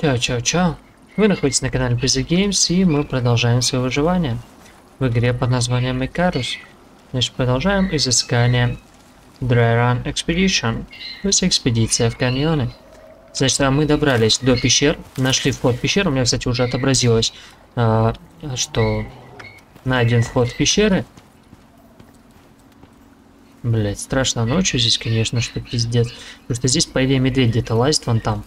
Чао, чао, чао. Вы находитесь на канале Busy Games, и мы продолжаем свое выживание в игре под названием Icarus. Значит, продолжаем изыскание Dry Run Expedition, то есть экспедиция в каньоны. Значит, а мы добрались до пещер, нашли вход в пещеру, у меня, кстати, уже отобразилось, а, что найден вход в пещеры. Блять, страшно ночью здесь, конечно, что пиздец. Потому что здесь, по идее, медведь где-то лазит вон там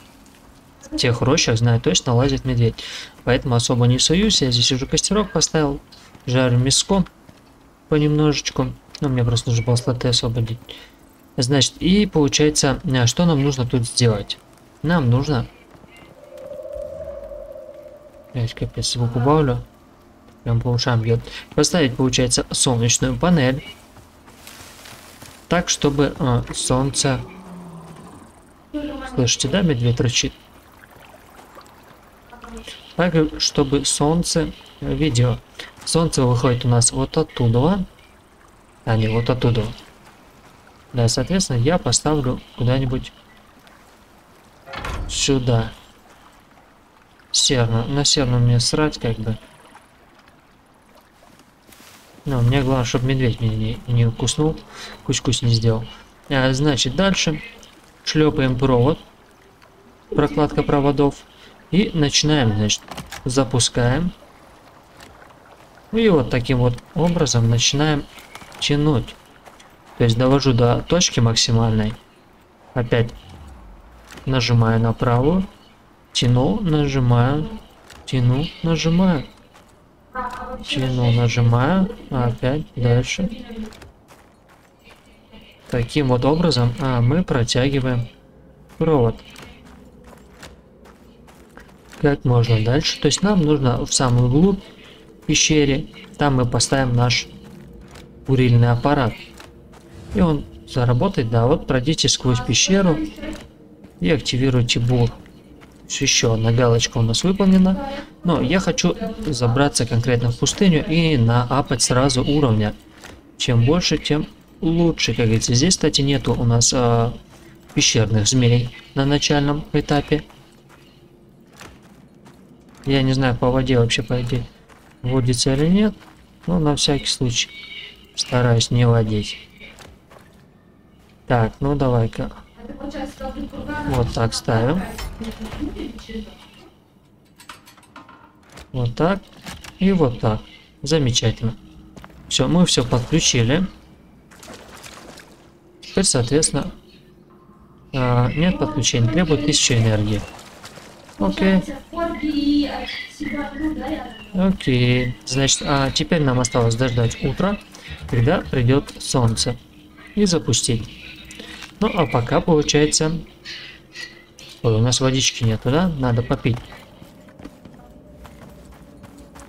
тех рощах, знаю точно, лазит медведь. Поэтому особо не суюсь. Я здесь уже костерок поставил. Жарю мяском понемножечку. Ну, мне просто нужно было слоты освободить. Значит, и получается, а, что нам нужно тут сделать? Нам нужно... Я капец звук убавлю. Прям по ушам бьет. Поставить, получается, солнечную панель. Так, чтобы э, солнце... Слышите, да, медведь рычит? Так, чтобы солнце... Видео. Солнце выходит у нас вот оттуда. А, не, вот оттуда. Да, соответственно, я поставлю куда-нибудь сюда. Серно. На серну мне срать, как бы. Но мне главное, чтобы медведь меня не, не укуснул, кусь-кусь не сделал. А, значит, дальше шлепаем провод. Прокладка проводов. И начинаем, значит, запускаем. И вот таким вот образом начинаем тянуть. То есть довожу до точки максимальной. Опять нажимаю на правую. Тяну, нажимаю. Тяну, нажимаю. Тяну, нажимаю. Опять дальше. Таким вот образом а, мы протягиваем провод как можно дальше. То есть нам нужно в самую глубь пещере, там мы поставим наш бурильный аппарат. И он заработает, да, вот пройдите сквозь пещеру и активируйте бур. Все еще одна галочка у нас выполнена. Но я хочу забраться конкретно в пустыню и наапать сразу уровня. Чем больше, тем лучше. Как говорится, здесь, кстати, нету у нас а, пещерных змей на начальном этапе. Я не знаю, по воде вообще, по идее, водится или нет. Но на всякий случай стараюсь не водить. Так, ну давай-ка. Вот так ставим. Вот так. И вот так. Замечательно. Все, мы все подключили. Теперь, соответственно, а, нет подключения, требует 1000 энергии. Окей. Окей. Значит, а теперь нам осталось дождать утра, когда придет солнце. И запустить. Ну, а пока получается... Ой, у нас водички нету, да? Надо попить.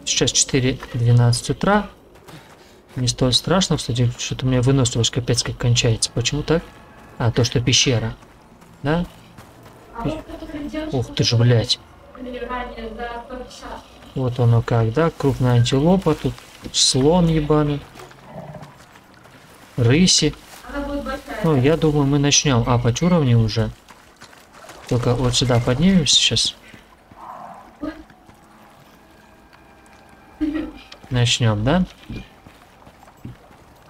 Сейчас 4.12 утра. Не столь страшно, кстати, что-то у меня выносливость капец как кончается. Почему так? А, то, что пещера. Да? Ух ты ж, блядь. Вот оно как, да? Крупная антилопа, тут слон ебаный. Рыси. Ну, я думаю, мы начнем апать уровни уже. Только вот сюда поднимемся сейчас. Начнем, да?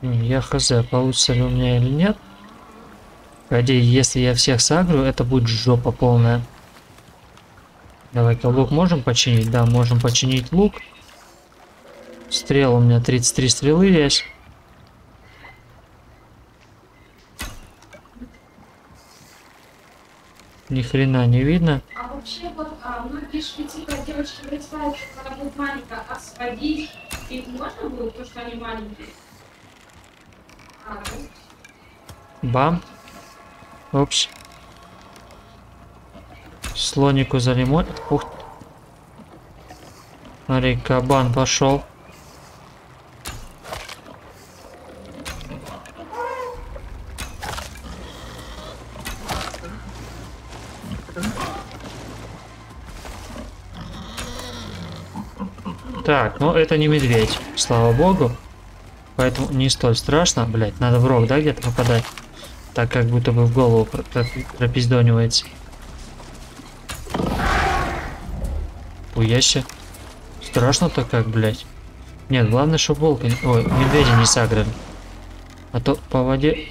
Я хз, получится ли у меня или нет. Погоди, если я всех сагрю, это будет жопа полная. Давай-ка лук можем починить? Да, можем починить лук. Стрел у меня 33 стрелы есть. Ни хрена не видно. А вообще вот а, многие шпицы, как девочки представляют, что она будет маленькая, а сводить их можно будет, то что они маленькие? А, да? Бам. Упс. Слонику за. Ух. Смотри, кабан пошел. Так, ну это не медведь, слава богу. Поэтому не столь страшно. Блять, надо в рог, да, где-то попадать? Так как будто бы в голову пропиздонивается. Себе. Страшно-то как, блядь. Нет, главное, чтобы волка... Ой, медведя не сагрили. А то по воде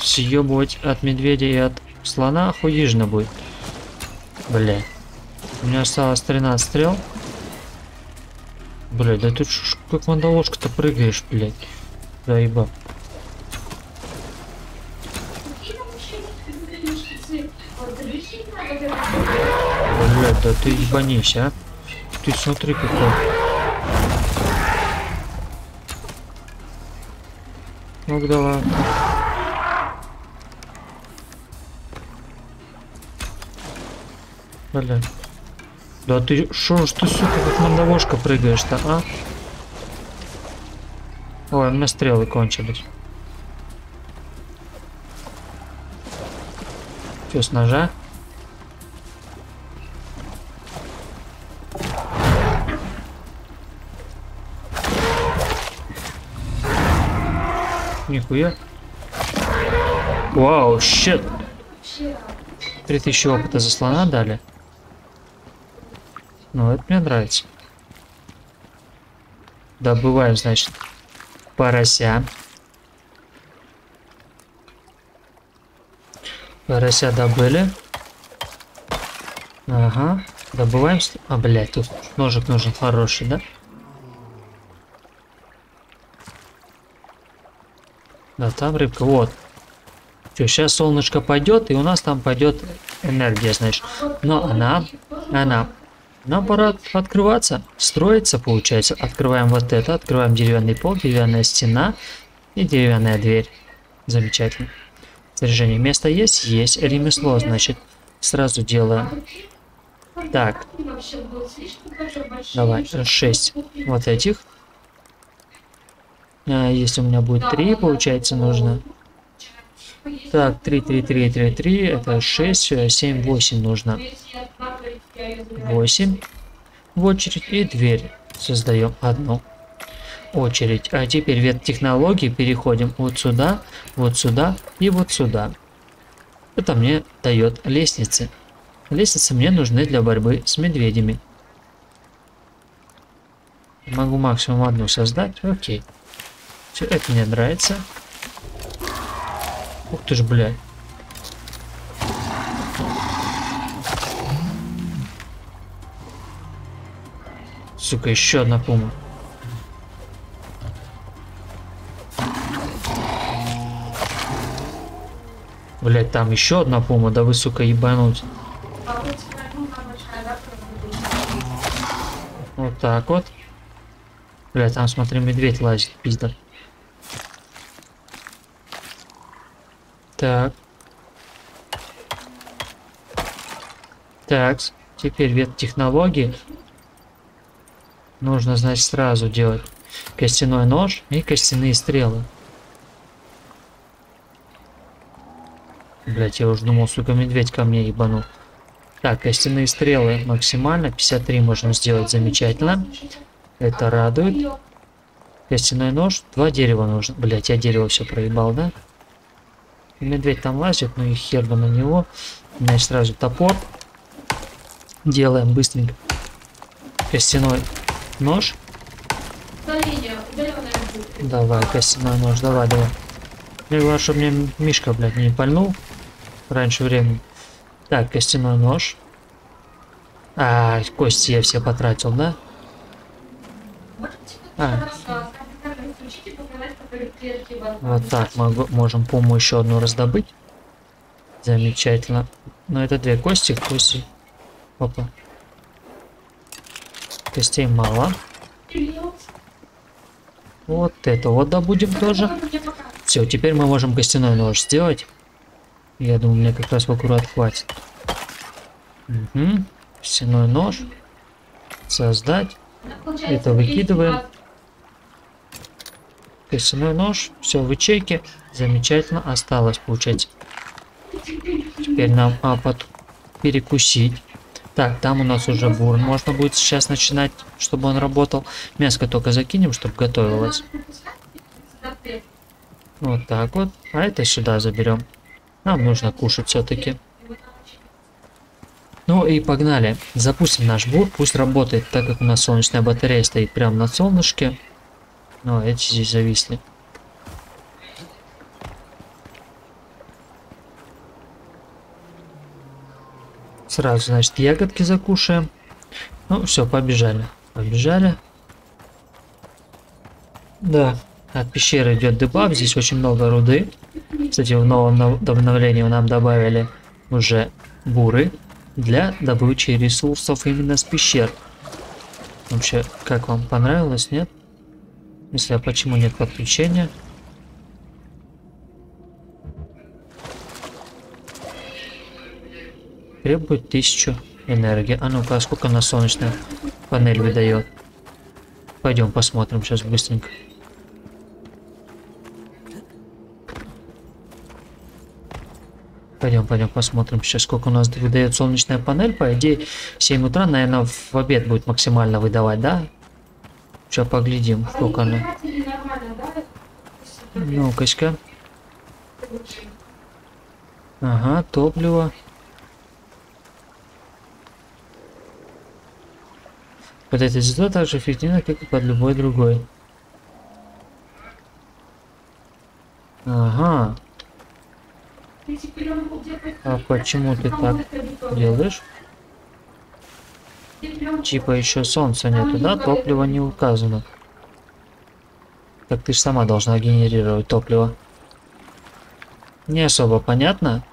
съебывать от медведя и от слона хуижно будет. Бля. У меня осталось 13 стрел. Блядь, да тут ж как мандавошка-то прыгаешь, блядь. Да еба. Блядь, да ты ебанись, а. Ты смотри какой. Ну давай. Бля. Да ты, шо ж ты, сука, как мандавошка прыгаешь-то, а? Ой, у меня стрелы кончились. Чё, с ножа? Нихуя. Вау. Вообще, 3000 опыта за слона дали. Ну, это мне нравится. Добываем, значит, порося. Порося добыли. Ага. Добываем. А, блядь, тут ножик нужен хороший, да? Да, там рыбка. Вот. Все, сейчас солнышко пойдет, и у нас там пойдет энергия, значит. Но она, она, нам пора открываться, строиться, получается. Открываем вот это, открываем деревянный пол, деревянная стена и деревянная дверь. Замечательно. Снаряжение места есть? Есть. Ремесло, значит, сразу делаем. Так, давай, 6 вот этих. А, если у меня будет 3, получается, нужно. Так, 3, 3, 3, 3, 3, это 6, 7, 8 нужно. 8 в очередь и дверь создаем одну очередь. А теперь вет технологий переходим вот сюда, вот сюда и вот сюда. Это мне дает лестницы. Лестницы мне нужны для борьбы с медведями. Могу максимум одну создать. Окей. Все, это мне нравится. Ух ты ж, блядь. Сука, еще одна пума. Блять, там еще одна пума, да вы, сука, ебануть. Вот так вот. Бля, там, смотри, медведь лазит, пизда. Так. Так, теперь вет технологии. Нужно, значит, сразу делать костяной нож и костяные стрелы. Блять, я уже думал, сука, медведь ко мне ебанул. Так, костяные стрелы максимально. 53 можем сделать замечательно. Это радует. Костяной нож. Два дерева нужно. Блять, я дерево все проебал, да? Медведь там лазит, ну и хер бы на него. Значит, сразу топор. Делаем быстренько. Костяной нож. Давай, костяной нож, давай, давай. Мне главное, чтобы мне Мишка, блядь, не пальнул раньше времени. Так, костяной нож. А, кости я все потратил, да? А. Вот так, могу, можем пуму еще одну раздобыть. Замечательно. Но это две кости, кости. Опа. Костей мало. Вот это вот добудем тоже. Все, теперь мы можем костяной нож сделать. Я думаю, мне как раз в аккурат хватит. Угу. Костяной нож. Создать. Это выкидываем. Костяной нож. Все в ячейке. Замечательно. Осталось получать. Теперь нам а, под... перекусить. Так, там у нас уже бурн. Можно будет сейчас начинать, чтобы он работал. Мяско только закинем, чтобы готовилось. Вот так вот. А это сюда заберем. Нам нужно кушать все-таки. Ну и погнали. Запустим наш бур, пусть работает, так как у нас солнечная батарея стоит прямо на солнышке. Ну, эти здесь зависли. Сразу, значит, ягодки закушаем. Ну, все, побежали. Побежали. Да, от пещеры идет дебаф. Здесь очень много руды. Кстати, в новом обновлении нам добавили уже буры для добычи ресурсов именно с пещер. Вообще, как вам понравилось, нет? Если а почему нет подключения? Требует тысячу энергии. А ну-ка, сколько на солнечная панель выдает? Пойдем посмотрим сейчас быстренько. Пойдем, пойдем посмотрим сейчас, сколько у нас выдает солнечная панель. По идее, 7 утра, наверное, в обед будет максимально выдавать, да? Сейчас поглядим, сколько она. Ну-ка. Ага, топливо. Под это зато так же эффективно, как и под любой другой. Ага. А почему ты так делаешь? Типа еще солнца нету, да? Топлива не указано. Так ты же сама должна генерировать топливо. Не особо понятно.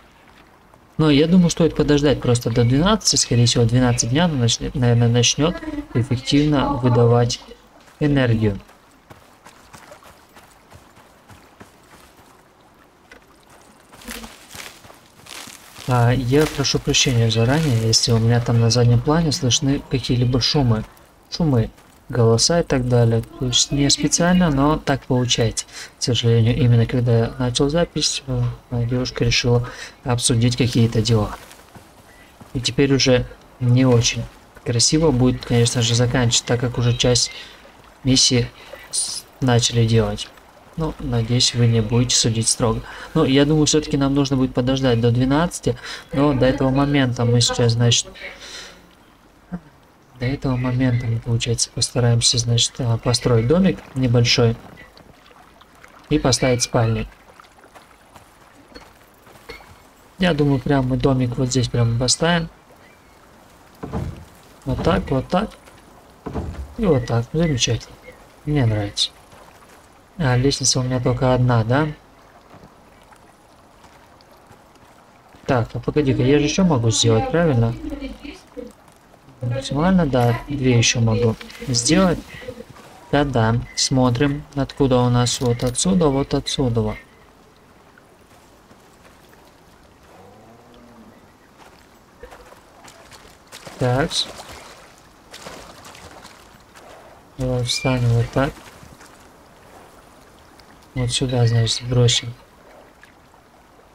Но я думаю, стоит подождать просто до 12, скорее всего 12 дня, начнет, наверное, начнет эффективно выдавать энергию. Я прошу прощения заранее, если у меня там на заднем плане слышны какие-либо шумы. Шумы, голоса и так далее. То есть не специально, но так получается. К сожалению, именно когда я начал запись, э, моя девушка решила обсудить какие-то дела. И теперь уже не очень красиво будет, конечно же, заканчивать, так как уже часть миссии начали делать. Ну, надеюсь, вы не будете судить строго. Но я думаю, все-таки нам нужно будет подождать до 12. Но до этого момента мы сейчас, значит... До этого момента мы, получается, постараемся, значит, а, построить домик небольшой. И поставить спальник. Я думаю, прям мы домик вот здесь прям поставим. Вот так, вот так. И вот так. Замечательно. Мне нравится. А, лестница у меня только одна, да? Так, ну погоди-ка, я же еще могу сделать, правильно? Максимально, да, две еще могу сделать. Да-да, смотрим, откуда у нас вот отсюда, вот отсюда. Так. Давай встанем вот так. Вот сюда, значит, бросим.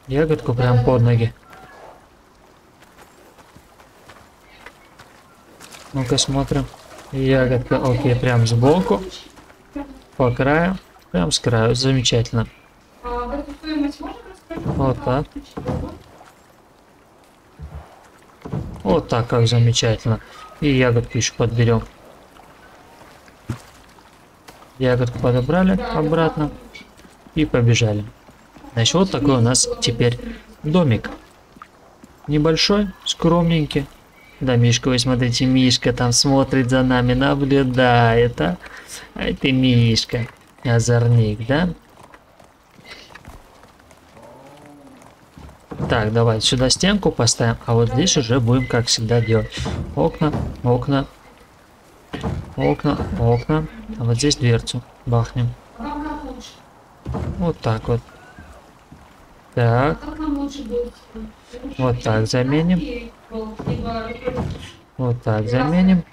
Ягодку прям под ноги. Ну-ка смотрим. Ягодка, окей, прям сбоку. По краю. Прям с краю. Замечательно. Вот так. Вот так, как замечательно. И ягодку еще подберем. Ягодку подобрали обратно и побежали. Значит, вот такой у нас теперь домик. Небольшой, скромненький. Да, Мишка, вы смотрите, Мишка там смотрит за нами, наблюдает, а? Ай ты, Мишка, озорник, да? Так, давай сюда стенку поставим, а вот здесь уже будем, как всегда, делать. Окна, окна, окна, окна. А вот здесь дверцу бахнем. Вот так вот. Так. Вот так заменим. Вот так заменим.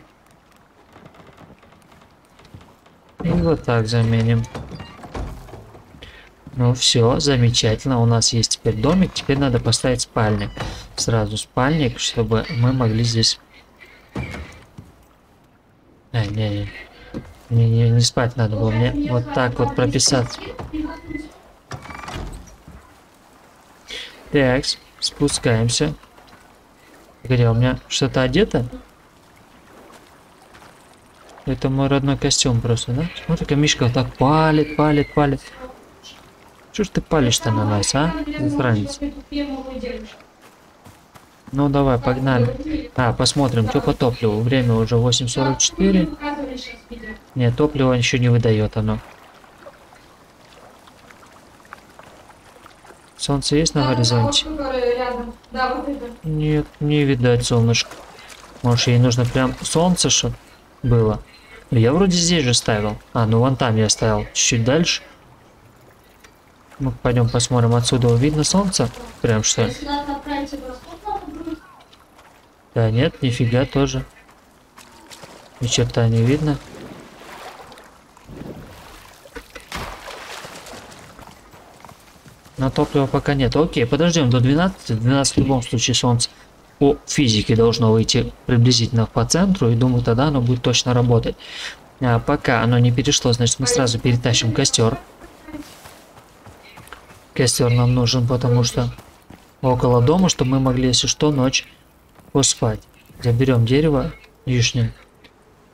И вот так заменим. Ну все, замечательно. У нас есть теперь домик. Теперь надо поставить спальник. Сразу спальник, чтобы мы могли здесь... А, не, не. Не, не, не спать надо было. Мне вот так вот прописать. Так, спускаемся. Погоди, а у меня что-то одето? Это мой родной костюм просто, да? Смотри, как Мишка вот так палит, палит, палит. Что ж ты палишь-то на нас, а? Засранец. Ну давай, погнали. А, посмотрим, что по топливу. Время уже 8.44. Нет, топливо еще не выдает оно. Солнце есть на горизонте? Нет, не видать солнышко. Может, ей нужно прям солнце, что было? Ну, я вроде здесь же ставил. А, ну вон там я ставил. Чуть-чуть дальше. Мы пойдем посмотрим отсюда. Видно солнце? Прям что? Да нет, нифига тоже. Ни черта не видно. На топливо пока нет. Окей, подождем до 12. 12 в любом случае солнце по физике должно выйти приблизительно по центру. И думаю, тогда оно будет точно работать. А пока оно не перешло, значит мы сразу перетащим костер. Костер нам нужен, потому что около дома, чтобы мы могли, если что, ночь поспать. Заберем дерево лишнее.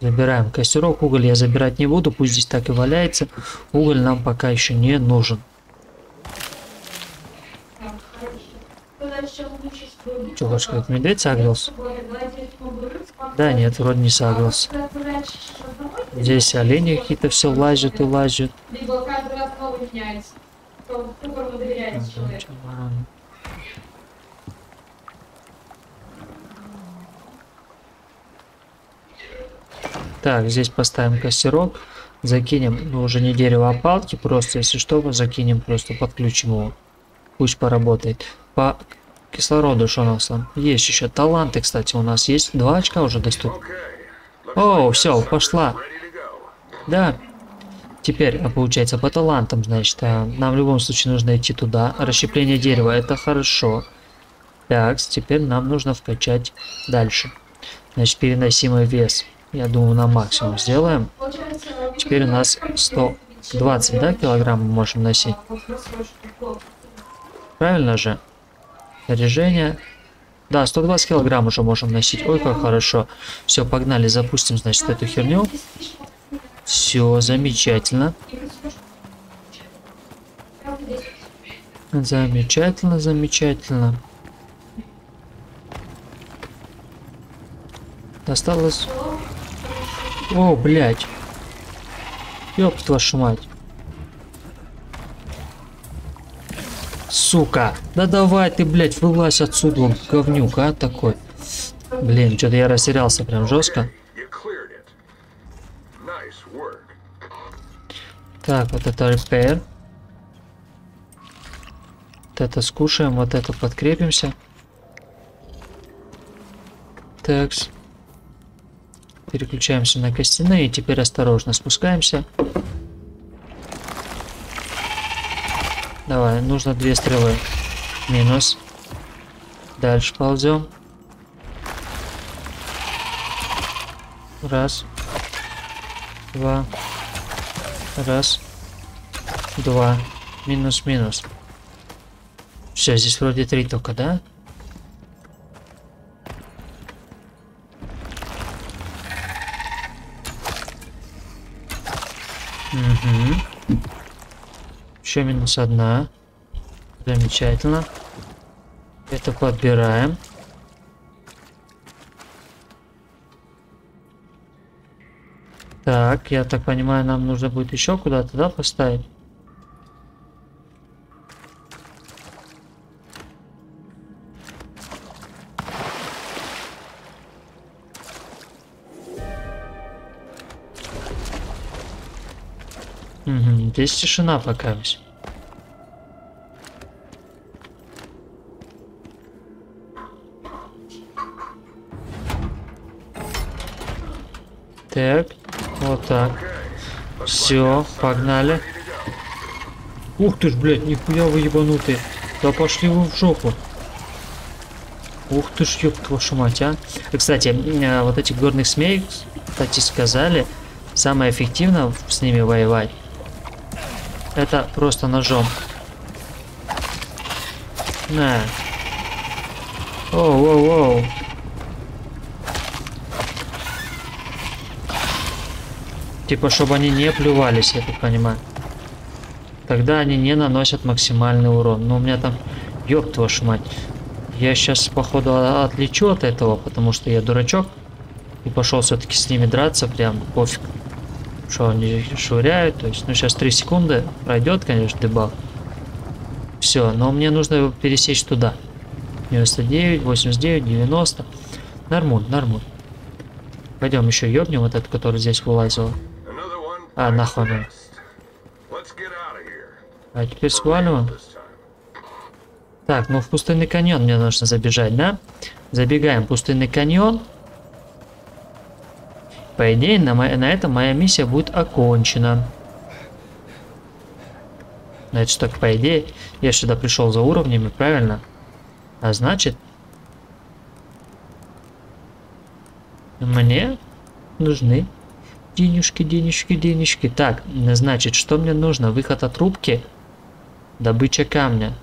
Забираем костерок. Уголь я забирать не буду, пусть здесь так и валяется. Уголь нам пока еще не нужен. Что, хочешь сказать, медведь сагрился? Да нет, вроде не сагрился. Здесь олени какие-то все лазят и лазят. Так, здесь поставим костерок. Закинем, ну уже не дерево, а палки. Просто, если что, мы закинем, просто подключим его. Пусть поработает. По кислороду что у нас там? Есть еще таланты, кстати, у нас есть. Два очка уже доступны. О, все, пошла. Да. Теперь, а получается, по талантам, значит, а, нам в любом случае нужно идти туда. Расщепление дерева, это хорошо. Так, теперь нам нужно вкачать дальше. Значит, переносимый вес. Я думаю, на максимум сделаем. Теперь у нас 120, да, килограмм мы можем носить? Правильно же? Снаряжение. Да, 120 килограмм уже можем носить. Ой, как хорошо. Все, погнали, запустим, значит, эту херню. Все, замечательно. Замечательно, замечательно. Осталось... О, блядь. Ёб вашу мать. Сука. Да давай ты, блядь, вылазь отсюда, он говнюк, а, такой. Блин, что-то я растерялся прям жестко. Так, вот это repair. Вот это скушаем, вот это подкрепимся. Такс. Переключаемся на костяные и теперь осторожно спускаемся. Давай, нужно две стрелы. Минус. Дальше ползем. Раз. Два. Раз. Два. Минус, минус. Все, здесь вроде три только, да? Еще минус одна. Замечательно. Это подбираем. Так, я так понимаю, нам нужно будет еще куда-то, да, поставить? Здесь тишина пока. Так, вот так. Все, погнали. Ух ты ж, блядь, нихуя вы ебанутые. Да пошли вы в жопу. Ух ты ж, ёб вашу мать, а. И, кстати, э, вот этих горных змей, кстати, сказали, самое эффективно с ними воевать это просто ножом. На. Оу, оу, оу. Типа, чтобы они не плювались, я так понимаю. Тогда они не наносят максимальный урон. Но у меня там... Ёб вашу мать. Я сейчас, походу, отлечу от этого, потому что я дурачок. И пошел все-таки с ними драться, прям пофиг. Что они швыряют. То есть, ну, сейчас 3 секунды пройдет, конечно, дебаг. Все, но мне нужно пересечь туда. 99, 89, 90. Нормуль, нормуль. Пойдем еще ёбнем вот этот, который здесь вылазил. А, нахуй. А теперь сваливаем. Так, ну в пустынный каньон мне нужно забежать, да? Забегаем в пустынный каньон. По идее, на, мо- на этом моя миссия будет окончена. Значит, так, по идее, я сюда пришел за уровнями, правильно? А значит, мне нужны денежки, денежки, денежки. Так, значит, что мне нужно? Выход от рубки, добыча камня.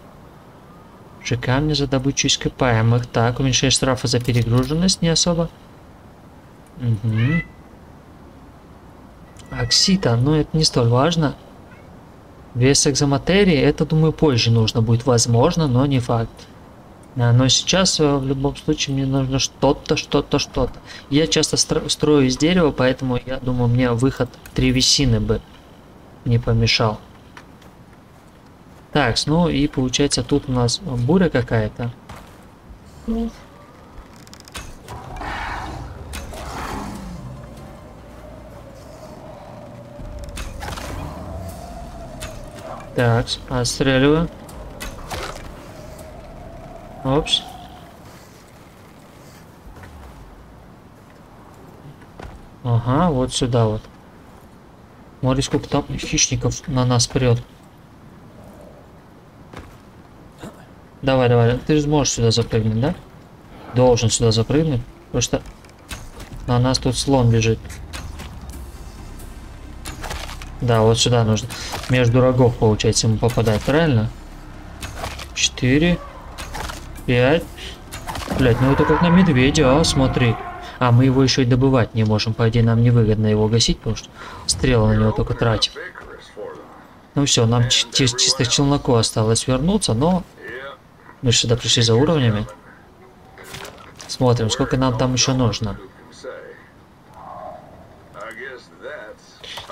Же камня за добычу ископаемых. Так, уменьшение штрафа за перегруженность не особо. Угу. Оксита, но это не столь важно. Вес экзоматерии, это, думаю, позже нужно будет, возможно, но не факт. А, Но сейчас, э, в любом случае, мне нужно что-то, что-то, что-то. Я часто стро- строю из дерева, поэтому я думаю, мне выход древесины бы не помешал. Так, ну и получается тут у нас буря какая-то. Так, отстреливаю. Опс. Ага, вот сюда вот. Смотри, сколько там хищников на нас прет. Давай, давай, ты же можешь сюда запрыгнуть, да? Должен сюда запрыгнуть, потому что на нас тут слон бежит. Да, вот сюда нужно. Между рогов, получается, ему попадать, правильно? Четыре. Пять. Блять, ну это как на медведя, а, смотри. А, мы его еще и добывать не можем. По идее, нам невыгодно его гасить, потому что стрелы на него только тратим. Ну все, нам чи- чи- чисто челноку осталось вернуться, но мы сюда пришли за уровнями. Смотрим, сколько нам там еще нужно.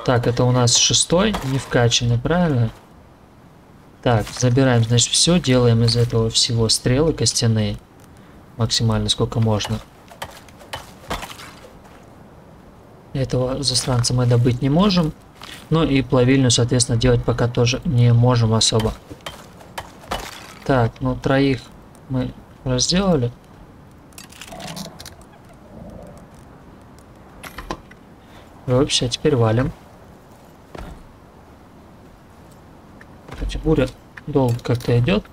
Так, это у нас шестой, не вкачанный, правильно? Так, забираем, значит, все, делаем из этого всего стрелы костяные. Максимально сколько можно. Этого засранца мы добыть не можем. Ну и плавильню, соответственно, делать пока тоже не можем особо. Так, ну троих мы разделали. Вообще, теперь валим. Кстати, буря долго как-то идет.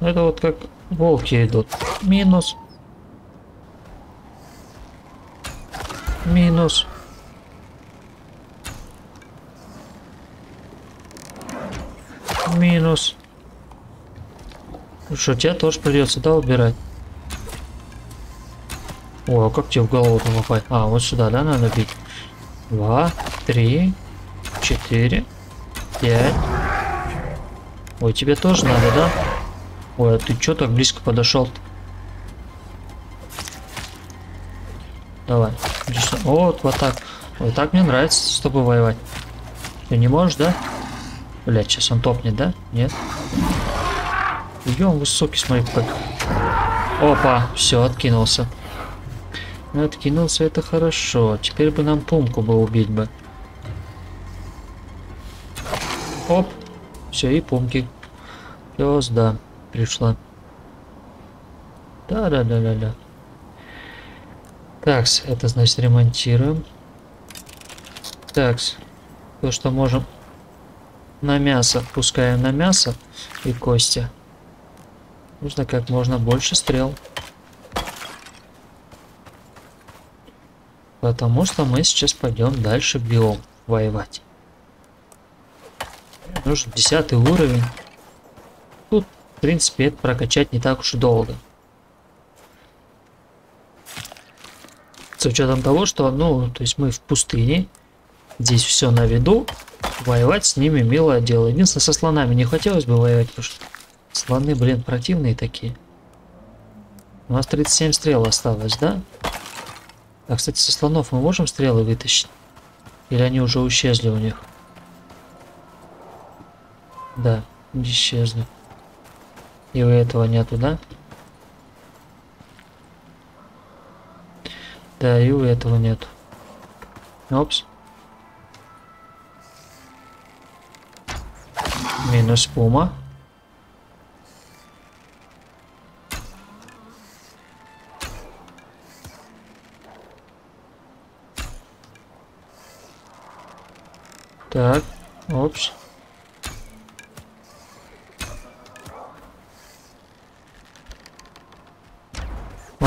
Это вот как волки идут. Минус. Минус. Минус. Ну что, тебя тоже придется, да, убирать? О, а как тебе в голову попасть? А, вот сюда, да, надо бить? Два, три, четыре, пять. Ой, тебе тоже надо, да? Ой, а ты чё так близко подошел? -то? Давай. Вот, вот так. Вот так мне нравится с тобой воевать. Ты не можешь, да? Блять, сейчас он топнет, да? Нет? Идем, высокий, смотри, как. Опа, все, откинулся. Ну, откинулся, это хорошо. Теперь бы нам пумку бы убить бы. Оп. Все, и пумки. Пес, да, пришла. Да-да-да-да-да. Такс, это значит ремонтируем. Такс, то, что можем на мясо, пускаем на мясо и кости. Нужно как можно больше стрел. Потому что мы сейчас пойдем дальше биом воевать. Нужен десятый уровень. Тут В принципе, это прокачать не так уж и долго. С учетом того, что, ну, то есть мы в пустыне, здесь все на виду, воевать с ними милое дело. Единственное, со слонами не хотелось бы воевать, потому что слоны, блин, противные такие. У нас 37 стрел осталось, да? А, кстати, со слонов мы можем стрелы вытащить? Или они уже исчезли у них? Да, исчезли. И у этого нету, да? Да, и у этого нету. Опс. Минус пума.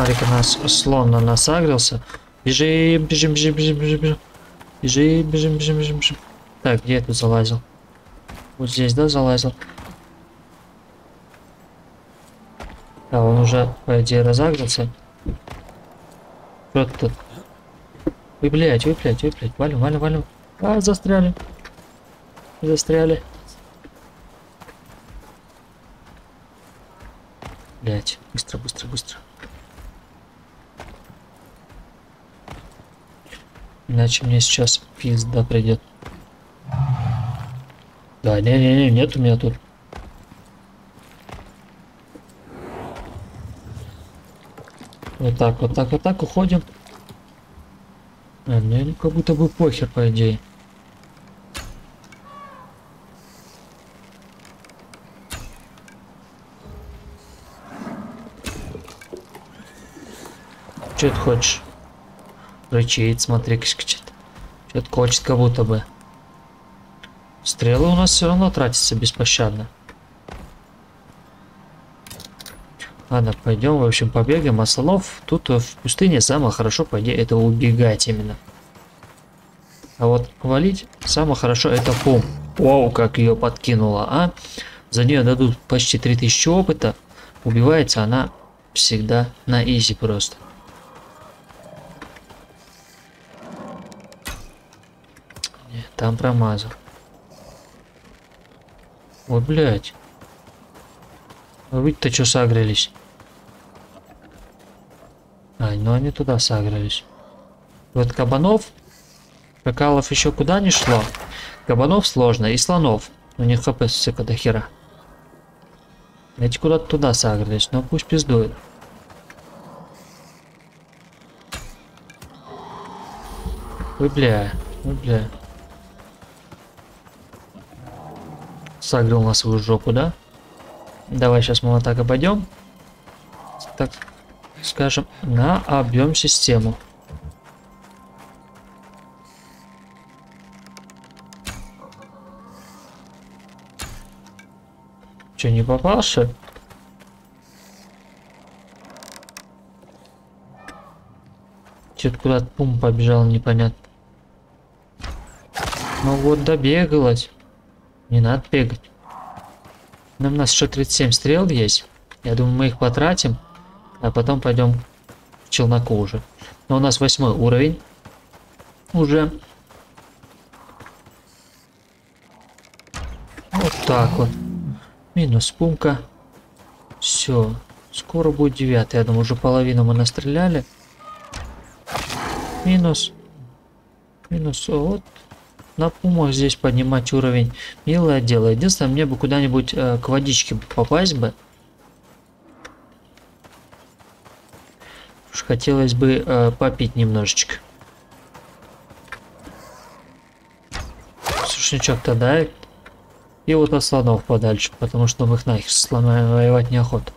Марик у нас слон на нас агрился. Бежим, бежим, бежим, бежим, бежим, бежим. Бежим, бежим, бежим, бежим, бежим. Так, где я тут залазил? Вот здесь, да, залазил? А, он уже, по идее, разагрился. Что тут? Ой, блядь, ой, блядь, ой, блядь, валим, валим, валим. А, застряли. Застряли. Иначе мне сейчас пизда придет. Да, не-не-не, нет у меня тут. Вот так, вот так, вот так уходим. А, мне как будто бы похер, по идее. Че ты хочешь? Рычит, смотри, качет. Что-то хочет как будто бы. Стрелы у нас все равно тратятся беспощадно. Ладно, пойдем, в общем, побегаем. А слонов тут в пустыне самое хорошо, по идее, это убегать именно. А вот валить самое хорошо это пум. Вау, как ее подкинула, а? За нее дадут почти 3000 опыта. Убивается она всегда на изи просто. Там промазал. Ой, блядь. А вы-то что сагрились? А, ну они туда сагрились. Вот кабанов. Какалов еще куда не шло. Кабанов сложно. И слонов. У них хп сука до хера. Эти куда-то туда сагрились. Но пусть пиздует. Ой, бля. Ой, бля. Сагрил на свою жопу, да? Давай сейчас мы так обойдем. Так, скажем, на объем систему. Че, не попал, что Че-то куда-то пум побежал, непонятно. Ну вот добегалась. Не надо бегать. Нам у нас еще 37 стрел есть. Я думаю, мы их потратим. А потом пойдем в челноку уже. Но у нас восьмой уровень. Уже. Вот так вот. Минус пумка. Все. Скоро будет девятый. Я думаю, уже половину мы настреляли. Минус. Минус. Вот на пумах здесь поднимать уровень. Милое дело. Единственное, мне бы куда-нибудь э, к водичке попасть бы. Уж хотелось бы э, попить немножечко. Сушничок-то да. И вот от слонов подальше, потому что мы их нахер слонами воевать неохота.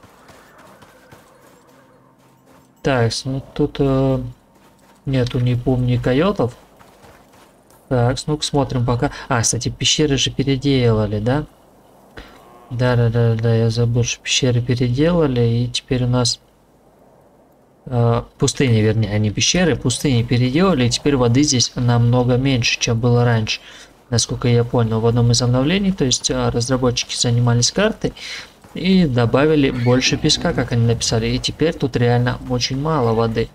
Так, ну тут э, нету пум, ни койотов. Так, ну смотрим пока. А, кстати, пещеры же переделали, да? Да-да-да, да, я забыл, что пещеры переделали, и теперь у нас э, пустыни, вернее, а пещеры, пустыни переделали, и теперь воды здесь намного меньше, чем было раньше, насколько я понял, в одном из обновлений, то есть э, разработчики занимались картой, И добавили больше песка, как они написали. И теперь тут реально очень мало воды.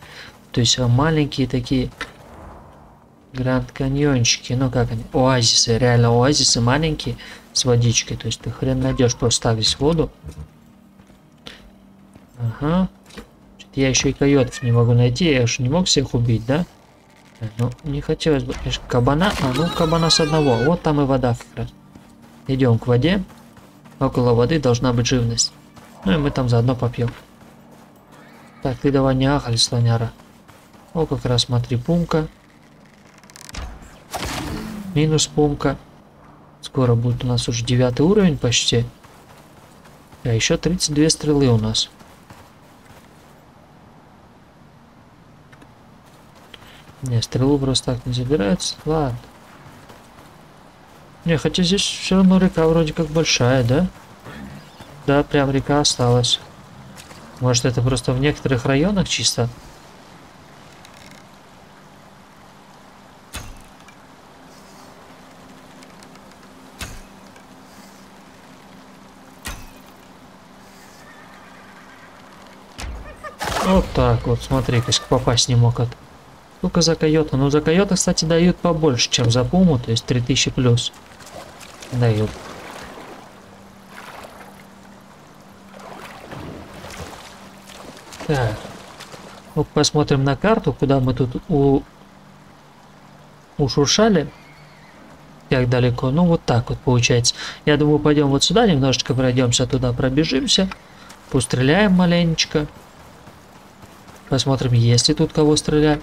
То есть маленькие такие Гранд каньончики, ну как они, оазисы, реально оазисы маленькие с водичкой, то есть ты хрен найдешь просто так здесь воду. Ага. Я еще и койотов не могу найти, я же не мог всех убить, да? Ну, не хотелось бы. Кабана, а ну кабана с одного, вот там и вода как раз. Идем к воде. Около воды должна быть живность. Ну и мы там заодно попьем. Так, ты давай не ахали, слоняра. О, как раз смотри, пумка. Минус пумка. Скоро будет у нас уже девятый уровень почти. А еще 32 стрелы у нас. Не, стрелу просто так не забирается. Ладно. Не, хотя здесь все равно река вроде как большая, да? Да, прям река осталась. Может это просто в некоторых районах чисто? Вот так вот, смотри, как попасть не мог от... Сколько за койота? Ну, за койота, кстати, дают побольше, чем за пуму, то есть 3000 плюс. Дают. Так. Ну, посмотрим на карту, куда мы тут у... ушуршали. Как далеко? Ну, вот так вот получается. Я думаю, пойдем вот сюда, немножечко пройдемся туда, пробежимся. Постреляем маленечко. Посмотрим, есть ли тут кого стрелять.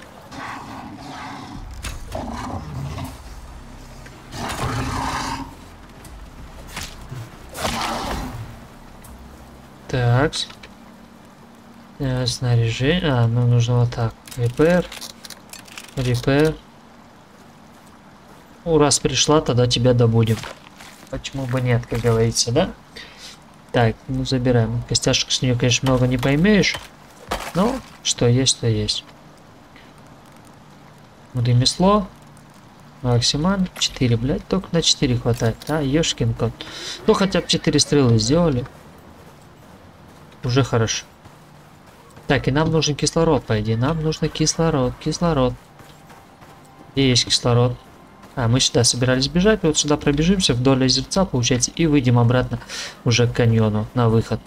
Так. Э, снаряжение. А, ну нужно вот так. Репер. Репер. Ну, раз пришла, тогда тебя добудем. Почему бы нет, как говорится, да? Так, ну забираем. Костяшек с нее, конечно, много не поймешь. Ну, что есть, то есть. Ремесло. Максиман 4, блядь, только на 4 хватает. А, ешкин кот. Ну, хотя бы 4 стрелы сделали. Уже хорошо. Так, и нам нужен кислород, по идее. Нам нужно кислород, кислород. Где есть кислород? А, мы сюда собирались бежать, вот сюда пробежимся вдоль озерца, получается, и выйдем обратно уже к каньону на выход.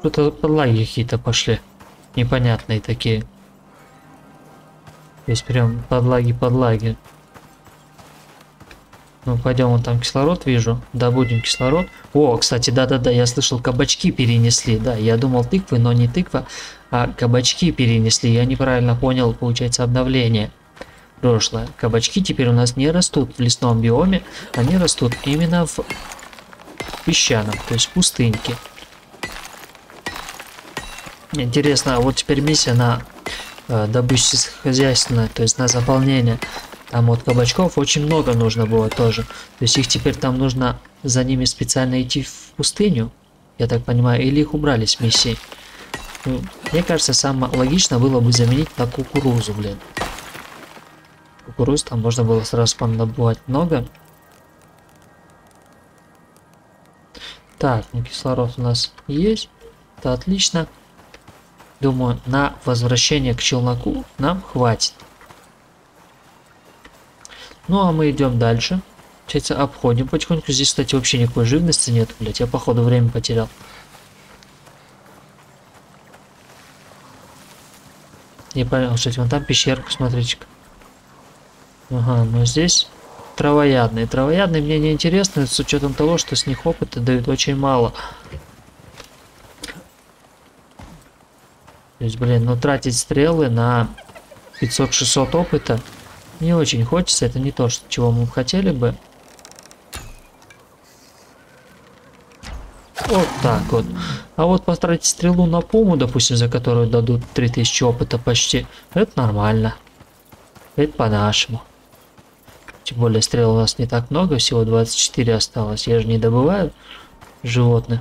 Что-то подлаги какие-то пошли. Непонятные такие. Здесь прям подлаги-подлаги. Ну, пойдем, вон там кислород вижу. Добудем кислород. О, кстати, да-да-да, я слышал, кабачки перенесли. Да, я думал тыквы, но не тыква, а кабачки перенесли. Я неправильно понял, получается, обновление прошлое. Кабачки теперь у нас не растут в лесном биоме, они растут именно в песчаном, то есть пустыньке. Интересно, а вот теперь миссия на э, добычу хозяйственная, то есть на заполнение. Там вот кабачков очень много нужно было тоже. То есть их теперь там нужно за ними специально идти в пустыню, я так понимаю, или их убрали с миссии. Ну, мне кажется, самое логично было бы заменить на кукурузу, блин. Кукуруз там можно было сразу понабывать много. Так, ну кислород у нас есть. Это отлично. Думаю, на возвращение к челноку нам хватит. Ну а мы идем дальше. Получается, обходим потихоньку. Здесь, кстати, вообще никакой живности нет, блять. Я, походу, время потерял. Не понял, кстати, вон там пещерку, смотрите-ка. Ага, ну здесь травоядные. Травоядные мне не интересны с учетом того, что с них опыта дают очень мало. То есть, блин, ну тратить стрелы на 500-600 опыта не очень хочется. Это не то, что, чего мы хотели бы. Вот так вот. А вот потратить стрелу на пуму, допустим, за которую дадут 3000 опыта почти, это нормально. Это по-нашему. Тем более стрел у нас не так много, всего 24 осталось. Я же не добываю животных,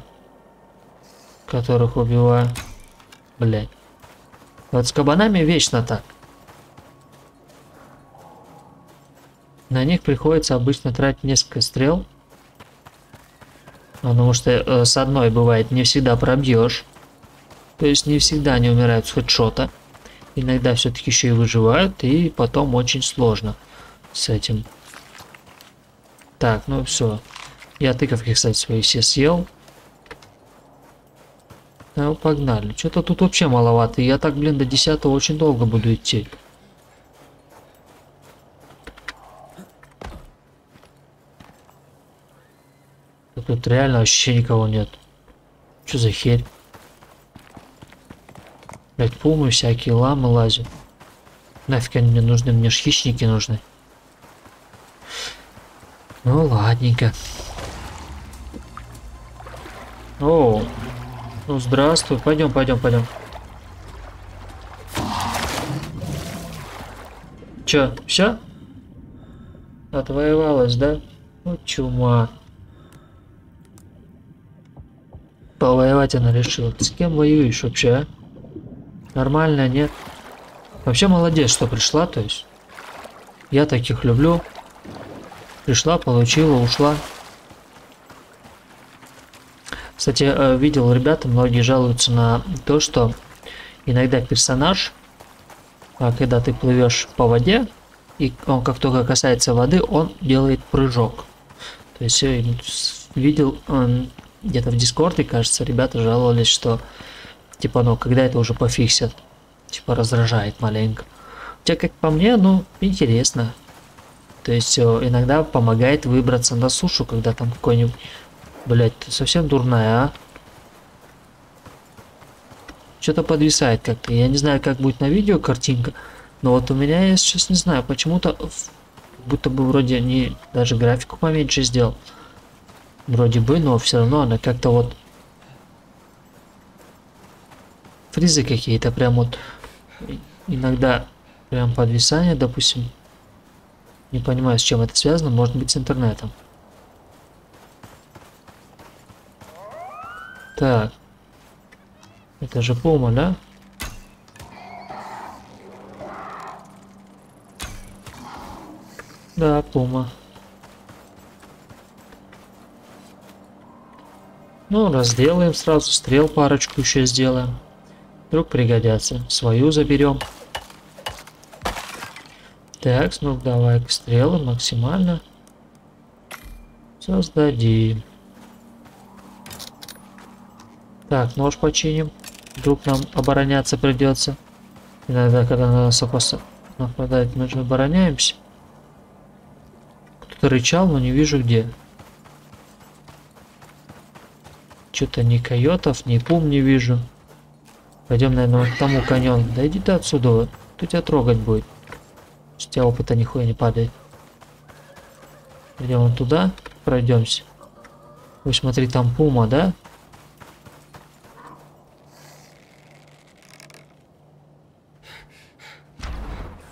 которых убиваю. Блять. Вот с кабанами вечно так. На них приходится обычно тратить несколько стрел. Потому что э, с одной бывает не всегда пробьешь. То есть не всегда они умирают с хедшота. Иногда все-таки еще и выживают, и потом очень сложно с этим. Так, ну все. Я тыковки, кстати, свои все съел. Ну, погнали. Что-то тут вообще маловато. Я так, блин, до 10 очень долго буду идти. Тут реально вообще никого нет. Что за херь? Блять, пумы всякие, ламы лазят. Нафиг они мне нужны, мне ж хищники нужны. Ну ладненько. О, ну здравствуй, пойдем, пойдем, пойдем. Чё, все? Отвоевалась, да? Ну чума. Повоевать она решила. С кем воюешь вообще, а? Нормально, нет? Вообще молодец, что пришла, то есть. Я таких люблю. Пришла, получила, ушла. Кстати, э, видел, ребята, многие жалуются на то, что иногда персонаж, а, когда ты плывешь по воде, и он как только касается воды, он делает прыжок. То есть э, видел где-то в Дискорде, кажется, ребята жаловались, что типа, ну, когда это уже пофиксят, типа, раздражает маленько. Хотя, как по мне, ну, интересно. То есть, иногда помогает выбраться на сушу, когда там какой-нибудь... Блять, ты совсем дурная, а? Что-то подвисает как-то. Я не знаю, как будет на видео картинка, но вот у меня, я сейчас не знаю, почему-то будто бы вроде не даже графику поменьше сделал. Вроде бы, но все равно она как-то вот... Фризы какие-то прям вот... Иногда прям подвисание, допустим. Не понимаю, с чем это связано. Может быть, с интернетом. Так. Это же Пума, да? Да, Пума. Ну, разделаем сразу, стрел парочку еще сделаем. Вдруг пригодятся. Свою заберем. Так, ну давай стрелы максимально. Создадим. Так, нож починим. Вдруг нам обороняться придется. Иногда, когда на нас опасно нападает, мы же обороняемся. Кто-то рычал, но не вижу где. Что-то ни койотов, ни пум не вижу. Пойдем, наверное, к тому коню. Да иди ты отсюда, кто тебя трогать будет. У тебя опыта нихуя не падает. Идем туда, пройдемся. Ой, смотри, там пума, да?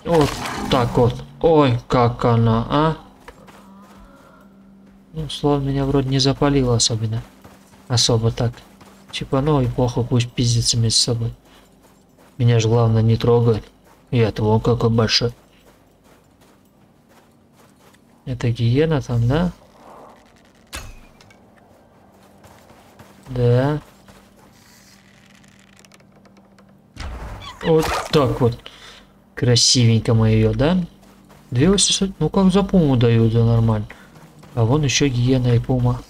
Вот так вот. Ой, как она, а? Ну, словно меня вроде не запалило особенно особо так. Типа, ну и плохо, пусть пиздится между собой. Меня же главное не трогает. Я-то вон какой большой. Это гиена там, да? Да. Вот так вот. Красивенько мы ее, да? 2800, ну как за пуму дают, да нормально. А вон еще гиена и пума.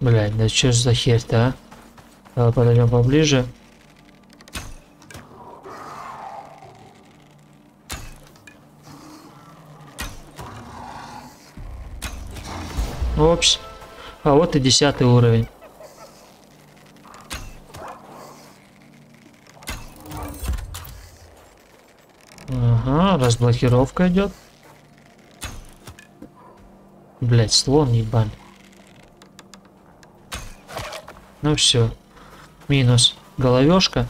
Блять, да что за херь-то, а? Давай подойдем поближе. Опс. А вот и десятый уровень. Ага, разблокировка идет. Блять, слон ебан. Ну все. Минус. Головешка.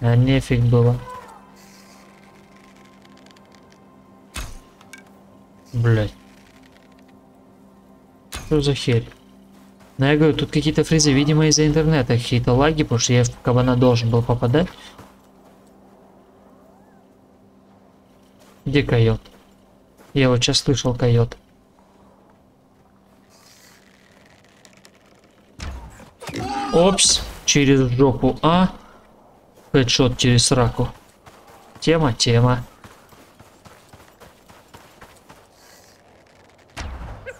А нефиг было. Блять. Что за херь? Ну я говорю, тут какие-то фризы, видимо из-за интернета какие-то лаги, потому что я в кабана должен был попадать. Где койот? Я вот сейчас слышал койот. Опс, через жопу А. Хедшот через раку. Тема, тема.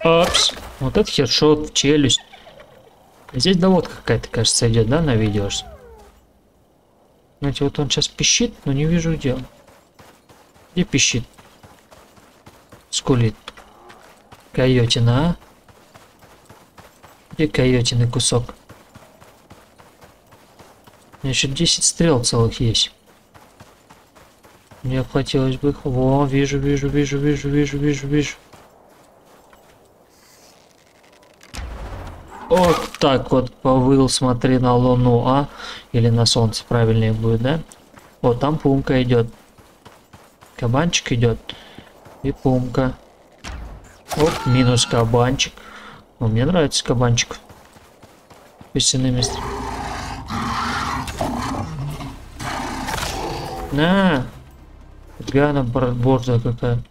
Опс. Вот это хедшот в челюсть. Здесь доводка какая-то, кажется, идет, да, на видео? Знаете, вот он сейчас пищит, но не вижу где он. Где пищит? Скулит. Койотина, а? Где койотины кусок? У меня еще 10 стрел целых есть. Мне хотелось бы... Во, вижу, вижу, вижу, вижу, вижу, вижу, вижу. Вот так вот повыл, смотри на луну, а? Или на солнце, правильнее будет, да? Вот там пумка идет. Кабанчик идет. И пумка. Оп, минус кабанчик. Ну, мне нравится кабанчик. Песенными стрелами. На! Гана борзая какая.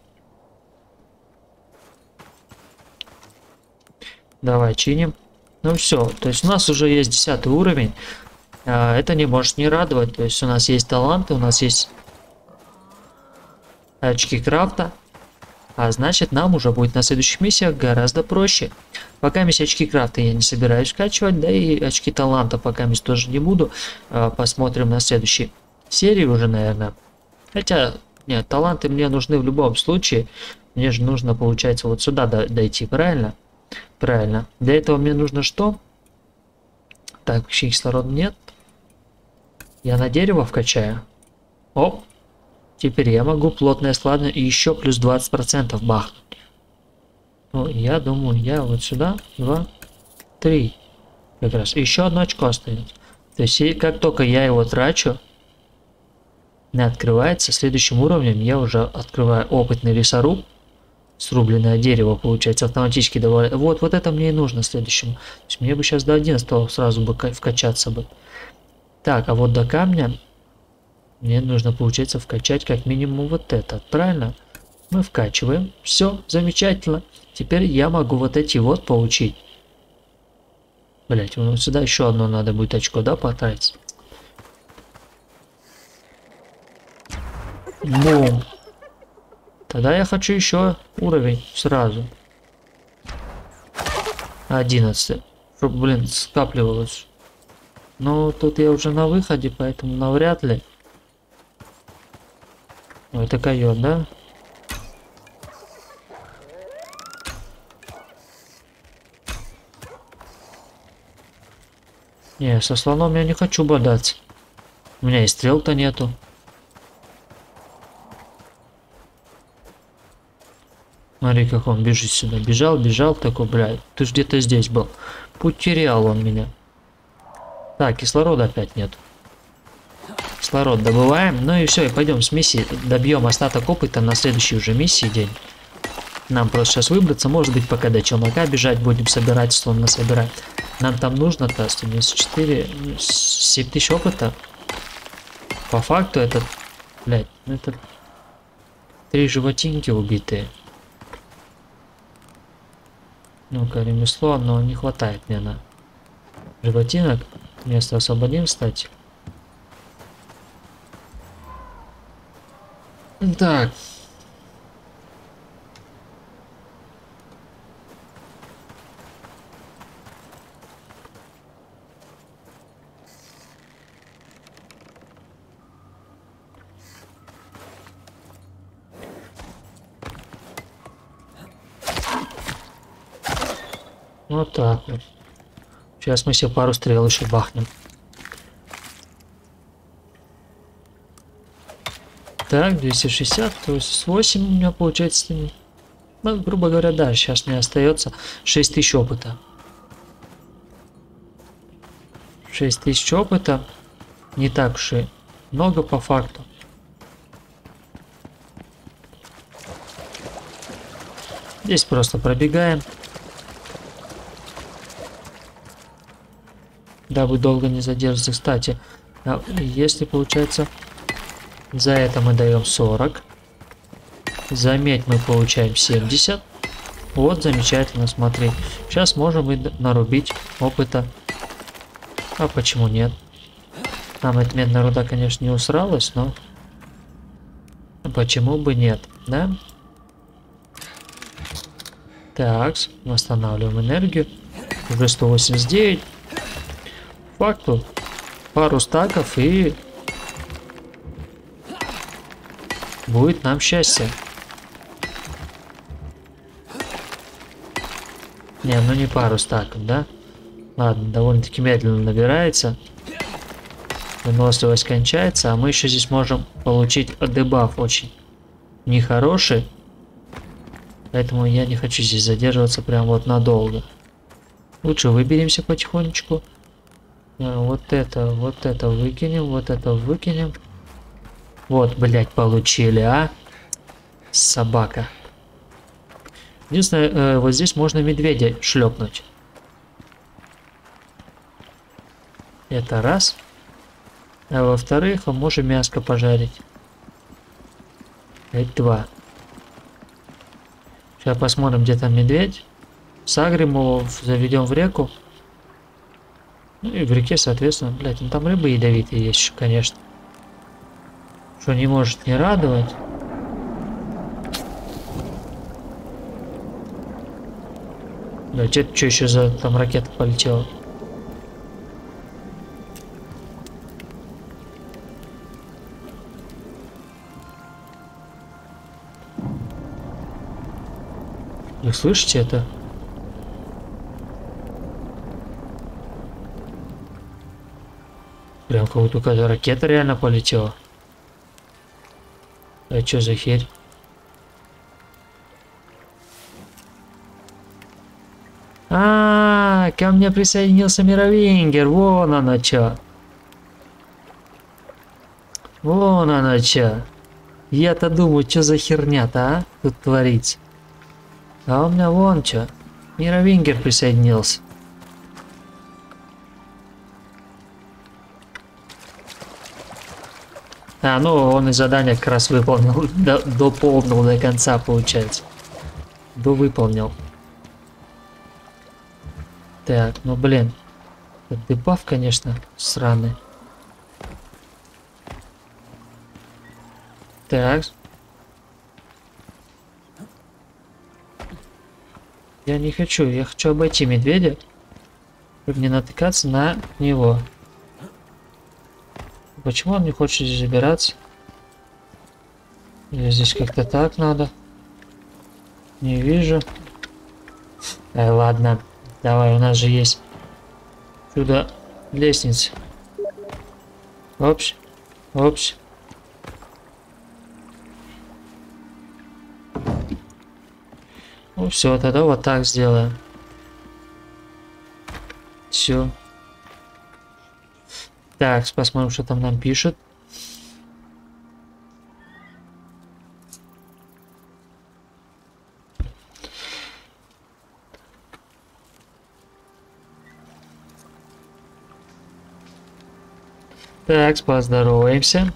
Давай, чиним. Ну все, то есть у нас уже есть 10 уровень. А, это не может не радовать. То есть у нас есть таланты, у нас есть очки крафта. А значит нам уже будет на следующих миссиях гораздо проще. Пока миссии очки крафта я не собираюсь скачивать, да и очки таланта пока мисс тоже не буду. А, посмотрим на следующий серии уже, наверное. Хотя, нет, таланты мне нужны в любом случае. Мне же нужно, получается, вот сюда дойти, правильно? Правильно. Для этого мне нужно что? Так, вообще кислород нет. Я на дерево вкачаю. Оп. Теперь я могу плотное сладное и еще плюс 20% бахнуть. Ну, я думаю, я вот сюда, два, три. Как раз. Еще одно очко остается. То есть, как только я его трачу, не открывается. Следующим уровнем я уже открываю опытный лесоруб. Срубленное дерево, получается, автоматически добавляет. Вот, вот это мне и нужно следующему. То есть мне бы сейчас до 11 сразу бы вкачаться бы. Так, а вот до камня мне нужно, получается, вкачать как минимум вот это. Правильно? Мы вкачиваем. Все, замечательно. Теперь я могу вот эти вот получить. Блять, ну сюда еще одно надо будет очко, да, потратить? Бум. Тогда я хочу еще уровень сразу. 11. Чтобы, блин, скапливалось. Ну, тут я уже на выходе, поэтому навряд ли. Это койот, да? Не, со слоном я не хочу бодаться. У меня и стрел-то нету. Смотри, как он бежит сюда. Бежал, бежал, такой, блядь, ты ж где-то здесь был. Потерял он меня. Так, кислорода опять нет. Кислород добываем. Ну и все, и пойдем с миссии. Добьем остаток опыта на следующей уже миссии день. Нам просто сейчас выбраться. Может быть, пока до челнока бежать будем собирать, словно собирать. Нам там нужно-то 194, 7000 опыта. По факту это, блядь, ну это три животинки убитые. Ну-ка, ремесло, но не хватает мне на животинок. Место освободим, кстати. Так. Вот. Сейчас мы себе пару стрел еще бахнем. Так, 260, то есть 8 у меня получается. Ну, грубо говоря, да, сейчас мне остается 6000 опыта. 6000 опыта. Не так уж и много по факту. Здесь просто пробегаем. Дабы долго не задерживаться. Кстати, если получается за это мы даем 40. Заметь, мы получаем 70. Вот, замечательно, смотри. Сейчас можем и нарубить опыта. А почему нет? Нам эта медная руда, конечно, не усралась, но... Почему бы нет, да? Так, восстанавливаем энергию. Уже 189. Факту. Пару стаков и... Будет нам счастье. Не, ну не пару стаков, да? Ладно, довольно-таки медленно набирается. Выносливость кончается, а мы еще здесь можем получить дебаф очень нехороший. Поэтому я не хочу здесь задерживаться прям вот надолго. Лучше выберемся потихонечку. Э, вот это, вот это выкинем, вот это выкинем. Вот, блять, получили, а? Собака. Единственное, э, вот здесь можно медведя шлепнуть. Это раз. А во-вторых, мы можем мяско пожарить. Это два. Сейчас посмотрим, где там медведь. Сагрим его, заведем в реку. Ну и в реке, соответственно, блядь, ну там рыбы ядовитые есть, конечно. Что не может не радовать. Блядь, это что еще за там ракета полетела? Вы слышите это? Прям как будто какая-то ракета реально полетела. А что за херь? А, -а, а, ко мне присоединился Мировингер, вон оно чё. Вон оно чё. Я-то думаю, что за херня-то, а, тут творится. А у меня вон что. Мировингер присоединился. А, ну он и задание как раз выполнил, до, дополнил до конца, получается. До выполнил. Так, ну блин. Дебаф, конечно, сраный. Так. Я не хочу, я хочу обойти медведя, чтобы не натыкаться на него. Почему он не хочет здесь забираться? Или здесь как-то так надо? Не вижу. Ай, ладно. Давай, у нас же есть сюда лестница. Опс. Опс. Ну все, тогда вот так сделаем. Все. Так, посмотрим, что там нам пишет. Так, поздороваемся.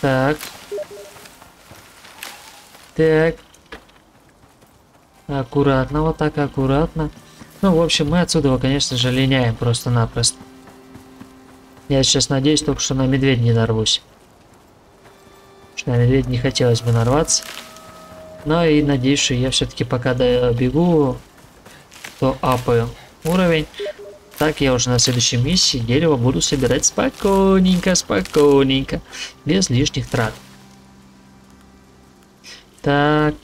Так. Так. Аккуратно, вот так аккуратно. Ну, в общем, мы отсюда, конечно же, линяем просто-напросто. Я сейчас надеюсь только, что на медведь не нарвусь. Что на медведь не хотелось бы нарваться. Но и надеюсь, что я все-таки пока добегу, то апаю уровень. Так я уже на следующей миссии дерево буду собирать спокойненько, спокойненько, без лишних трат. Так.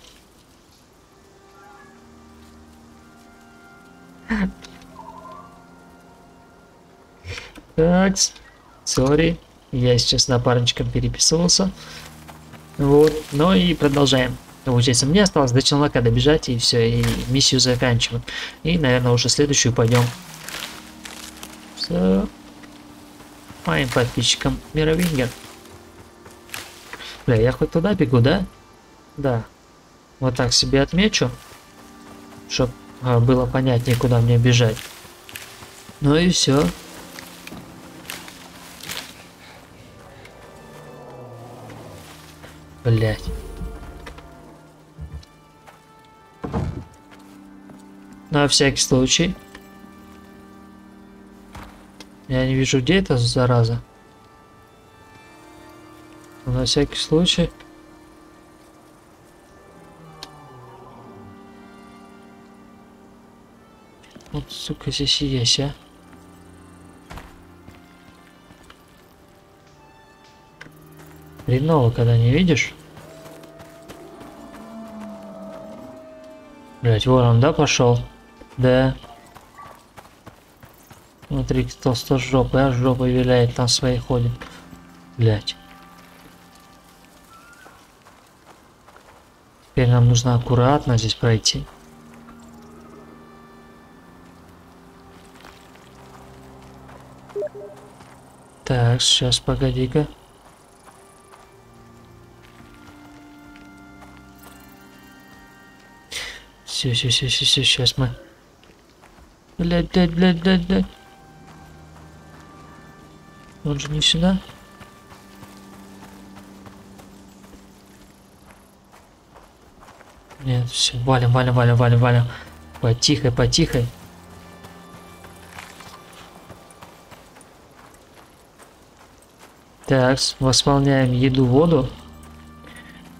Так. Сори, я сейчас с напарничком переписывался. Вот, ну и продолжаем. Получается, мне осталось до челнока добежать, и все, и миссию заканчиваем. И, наверное, уже следующую пойдем с моим подписчиком Мировингер. Бля, я хоть туда бегу, да? Да. Вот так себе отмечу, чтобы а, было понятнее, куда мне бежать. Ну и все. Блять. На всякий случай. Я не вижу, где эта зараза. На всякий случай. Вот, сука, здесь есть, а. Хреново, когда не видишь. Блять, ворон, да, пошел? Да. Смотри, с жопой, а жопой виляет, там свои ходит. Блять. Теперь нам нужно аккуратно здесь пройти. Так, сейчас погоди-ка. Все, все, все, сейчас мы. Блять, блять, блять, блять, блять. Он же не сюда. Нет, все, валим, валим, валим, валим, валим. Потихо, потихо. Так, восполняем еду, воду.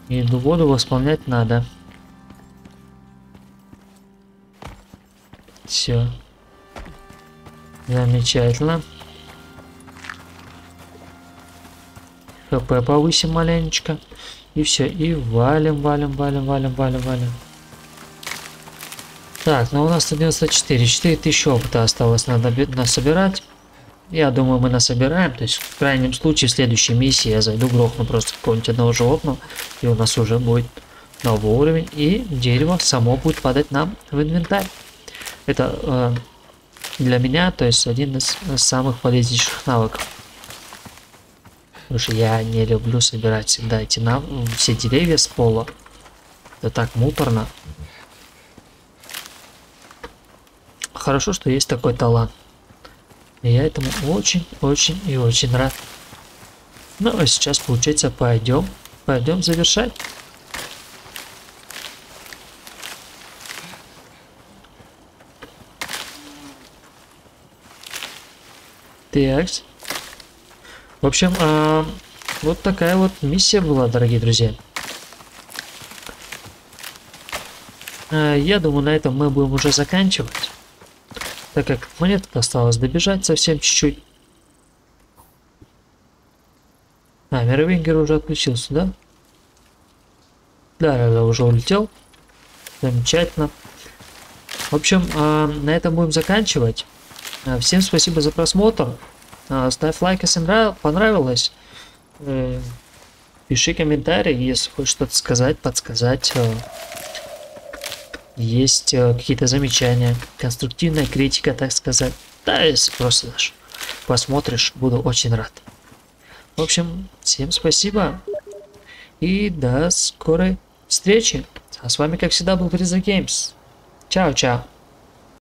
Еду, воду восполнять надо. Замечательно. ХП повысим маленечко. И все. И валим, валим, валим, валим, валим, валим. Так, ну у нас 194. 4000 опыта осталось надо насобирать. Я думаю, мы насобираем. То есть, в крайнем случае, в следующей миссии я зайду, грохну просто какого-нибудь одного животного. И у нас уже будет новый уровень. И дерево само будет падать нам в инвентарь. Это э, для меня, то есть один из самых полезнейших навыков. Потому что я не люблю собирать всегда эти нав... все деревья с пола. Это так муторно. Хорошо, что есть такой талант. И я этому очень-очень и очень рад. Ну а сейчас, получается, пойдем, пойдем завершать. Так. В общем, а, вот такая вот миссия была, дорогие друзья. А, я думаю, на этом мы будем уже заканчивать. Так как монеток осталось добежать совсем чуть-чуть. А, Мировингер уже отключился, да? Да, да, да, уже улетел. Замечательно. В общем, а, на этом будем заканчивать. А, всем спасибо за просмотр. А, ставь лайк, если понравилось. Э, пиши комментарий, если хочешь что-то сказать, подсказать. Э, есть э, какие-то замечания, конструктивная критика, так сказать. Да, если просто даже посмотришь, буду очень рад. В общем, всем спасибо. И до скорой встречи. А с вами, как всегда, был Бриза Геймс. Чао-чао.